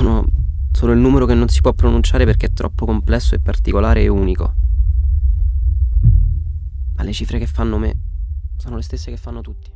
Sono solo il numero che non si può pronunciare perché è troppo complesso e particolare e unico. Ma le cifre che fanno me sono le stesse che fanno tutti.